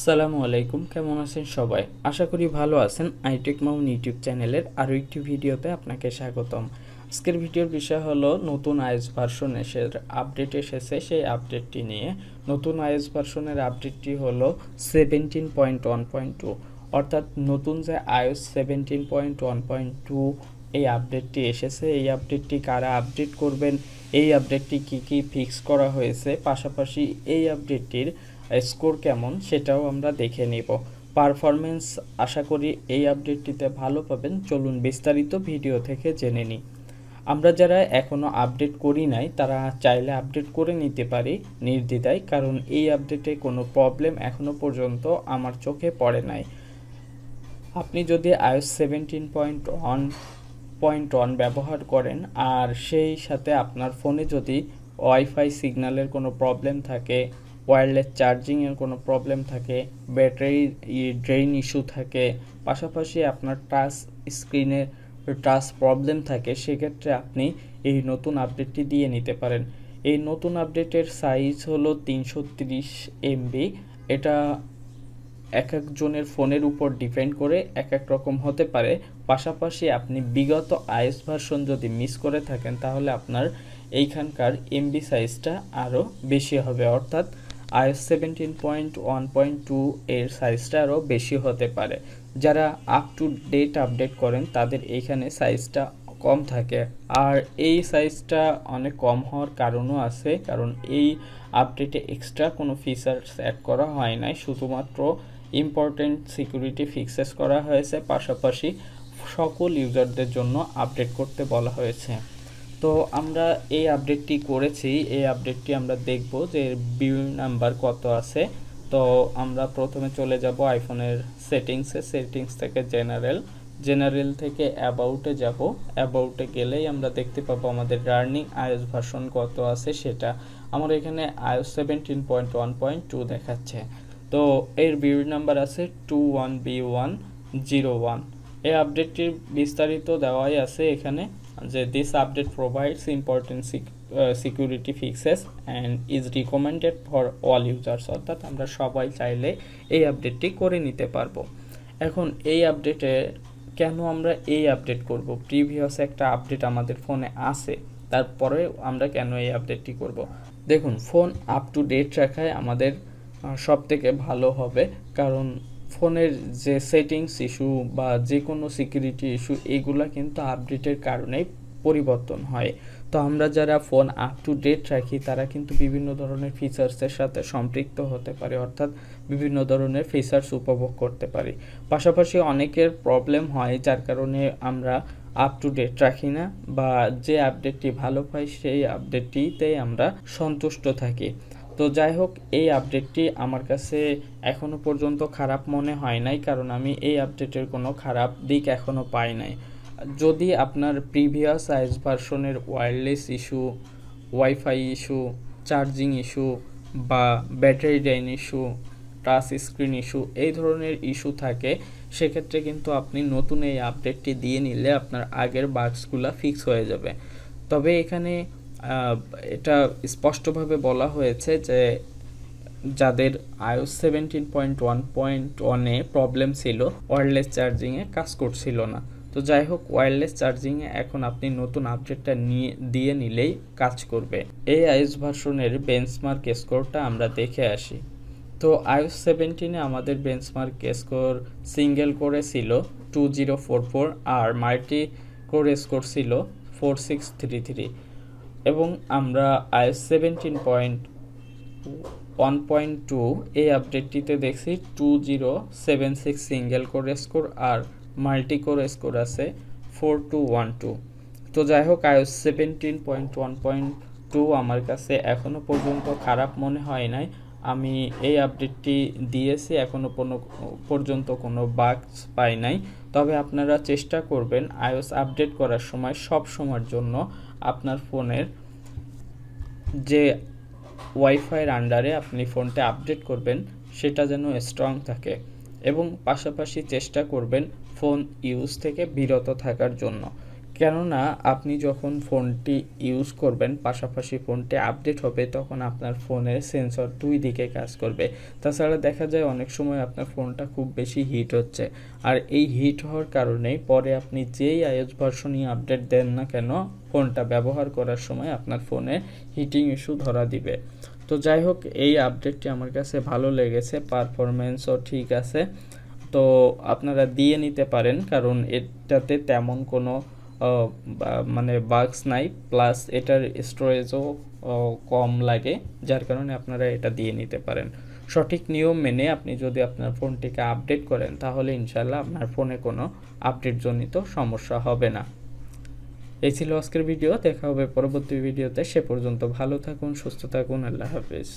সালামু আলাইকুম, কেমন আছেন সবাই? আশা করি ভালো আছেন। আইটেক মাউন ইউটিউব চ্যানেলের আরও একটি ভিডিওতে আপনাকে স্বাগতম। আজকের ভিডিওর বিষয় হলো নতুন আইএস ভার্সন এসে আপডেট এসেছে। সেই আপডেটটি নিয়ে নতুন আইএস ভার্সনের আপডেটটি হলো seventeen point one point two. অর্থাৎ নতুন যে iOS seventeen point one point two এই আপডেটটি এসেছে। এই আপডেটটি কারা আপডেট করবেন? এই আপডেটটি কি কি ফিক্স করা হয়েছে? পাশাপাশি এই আপডেটটির স্কোর কেমন সেটাও আমরা দেখে নিব। পারফরমেন্স আশা করি এই আপডেটটিতে ভালো পাবেন। চলুন বিস্তারিত ভিডিও থেকে জেনে নিই। আমরা যারা এখনও আপডেট করি নাই, তারা চাইলে আপডেট করে নিতে পারি নির্দ্বিধায়, কারণ এই আপডেটে কোনো প্রবলেম এখনও পর্যন্ত আমার চোখে পড়ে নাই। আপনি যদি iOS seventeen point one point one ব্যবহার করেন, আর সেই সাথে আপনার ফোনে যদি ওয়াইফাই সিগন্যালের কোনো প্রবলেম থাকে ওয়্যারলেস চার্জিংয়ের কোনো প্রবলেম থাকে ব্যাটারি ড্রেইন ইস্যু থাকে, পাশাপাশি আপনার টাচ স্ক্রিনের টাচ প্রবলেম থাকে, সেক্ষেত্রে আপনি এই নতুন আপডেটটি দিয়ে নিতে পারেন। এই নতুন আপডেটের সাইজ হলো তিনশো এমবি এটা এক একজনের ফোনের উপর ডিপেন্ড করে এক এক রকম হতে পারে। পাশাপাশি আপনি বিগত আইএস ভার্সন যদি মিস করে থাকেন, তাহলে আপনার এইখানকার এমবি সাইজটা আরও বেশি হবে। অর্থাৎ iOS seventeen point one point two এর সাইজটা আরও বেশি হতে পারে। যারা আপ টু ডেট আপডেট করেন, তাদের এইখানে সাইজটা কম থাকে। আর এই সাইজটা অনেক কম হওয়ার কারণও আছে, কারণ এই আপডেটে এক্সট্রা কোনো ফিচার্স অ্যাড করা হয় নাই। শুধুমাত্র ইম্পর্টেন্ট সিকিউরিটি ফিক্সেস করা হয়েছে। পাশাপাশি সকল ইউজারদের জন্য আপডেট করতে বলা হয়েছে। তো আমরা এই আপডেটটি করেছি। এই আপডেটটি আমরা দেখব যে বিল নাম্বার কত আছে। তো আমরা প্রথমে চলে যাব আইফোনের সেটিংসে সেটিংস থেকে জেনারেল জেনারেল থেকে অ্যাবাউটে যাব। অ্যাবাউটে গেলেই আমরা দেখতে পাবো আমাদের রার্নিং আইএস ভার্সন কত আছে সেটা। আমার এখানে iOS seventeen point one point two দেখাচ্ছে। তো এর বিল নাম্বার আছে two one B one zero one এই আপডেটটির বিস্তারিত দেওয়াই আছে এখানে। যে this update provides important security fixes and is recommended for all users অর্থাৎ আমরা সবাই চাইলে এই আপডেটটি করে নিতে পারব। এখন এই আপডেটে কেন আমরা এই আপডেট করব? প্রিভিয়াস একটা আপডেট আমাদের ফোনে আছে, তারপরে আমরা কেন এই আপডেটটি করব? দেখুন ফোন আপ টু ডেট রাখায় আমাদের সব থেকে ভালো হবে, কারণ ফোনের যে সেটিংস ইস্যু বা যে কোনো সিকিউরিটি ইস্যু এগুলা কিন্তু আপডেটের কারণেই পরিবর্তন হয়। তো আমরা যারা ফোন আপ টু ডেট রাখি, তারা কিন্তু বিভিন্ন ধরনের ফিচার্সের সাথে সম্পৃক্ত হতে পারে, অর্থাৎ বিভিন্ন ধরনের ফিচার্স উপভোগ করতে পারি। পাশাপাশি অনেকের প্রবলেম হয়, যার কারণে আমরা আপ টু ডেট রাখি না বা যে আপডেটটি ভালো পাই, সেই আপডেটটিতেই আমরা সন্তুষ্ট থাকি। তো যাই হোক এই আপডেটটি আমার কাছে এখনও পর্যন্ত খারাপ মনে হয় নাই, কারণ আমি এই আপডেটের কোনো খারাপ দিক এখনও পাই নাই। যদি আপনার প্রিভিয়াস আইস ভার্সনের wireless issue wifi issue charging issue বা battery drain issue touch screen issue এই ধরনের ইস্যু থাকে, সেক্ষেত্রে কিন্তু আপনি নতুন এই আপডেটটি দিয়ে নিলে আপনার আগের বাগসগুলো ফিক্স হয়ে যাবে। তবে এখানে এটা স্পষ্টভাবে বলা হয়েছে যে যাদের iOS seventeen point one point ওয়ানে প্রবলেম ছিল ওয়্যারলেস চার্জিংয়ে কাজ করছিল না। তো যাই হোক ওয়্যারলেস চার্জিংয়ে এখন আপনি নতুন আপডেটটা নিয়ে, দিয়ে নিলেই কাজ করবে। এই আইএস ভার্সনের বেঞ্চমার্ক স্কোরটা আমরা দেখে আসি। তো আইএস সেভেন্টিনে আমাদের বেঞ্চমার্ক স্কোর সিঙ্গেল করে ছিল টু জিরো ফোর ফোর আর মাল্টি কোর স্কোর ছিল ফোর সিক্স থ্রি থ্রি এবং আমরা iOS seventeen point one point two এই আপডেটটিতে দেখছি two zero seven six single core score আর মাল্টি কোর স্কোর আছে ফোর টু ওয়ান টু তো যাই হোক iOS seventeen point one point two আমার কাছে এখনও পর্যন্ত খারাপ মনে হয় নাই। আমি এই আপডেটটি দিয়েছি এখনও কোনো, পর্যন্ত কোনো বাগস পাই নাই। তবে আপনারা চেষ্টা করবেন আইওস আপডেট করার সময় সব সময়ের জন্য আপনার ফোনের যে ওয়াইফাইয়ের আন্ডারে আপনি ফোনটা আপডেট করবেন, সেটা যেন স্ট্রং থাকে এবং পাশাপাশি চেষ্টা করবেন ফোন ইউজ থেকে বিরত থাকার জন্য। কেননা আপনি যখন ফোনটি ইউজ করবেন, পাশাপাশি ফোনটি আপডেট হবে, তখন আপনার ফোনের সেন্সর দুই দিকে কাজ করবে। তাছাড়া দেখা যায় অনেক সময় আপনার ফোনটা খুব বেশি হিট হচ্ছে। আর এই হিট হওয়ার কারণেই পরে আপনি যেই আইএস ভার্সনই আপডেট দেন না কেন, ফোনটা ব্যবহার করার সময় আপনার ফোনে হিটিং ইস্যু ধরা দিবে। তো যাই হোক, এই আপডেটটি আমার কাছে ভালো লেগেছে পারফরমেন্সও ঠিক আছে। তো আপনারা দিয়ে নিতে পারেন, কারণ এটাতে তেমন কোনো মানে বাগস নাই প্লাস এটার স্টোরেজও কম লাগে, যার কারণে আপনারা এটা দিয়ে নিতে পারেন। সঠিক নিয়ম মেনে আপনি যদি আপনার ফোনটিকে আপডেট করেন, তাহলে ইনশাল্লাহ আপনার ফোনে কোনো আপডেটজনিত সমস্যা হবে না। এই ছিল আজকের ভিডিও দেখা হবে পরবর্তী ভিডিওতে সে পর্যন্ত ভালো থাকুন, সুস্থ থাকুন, আল্লাহ হাফিজ।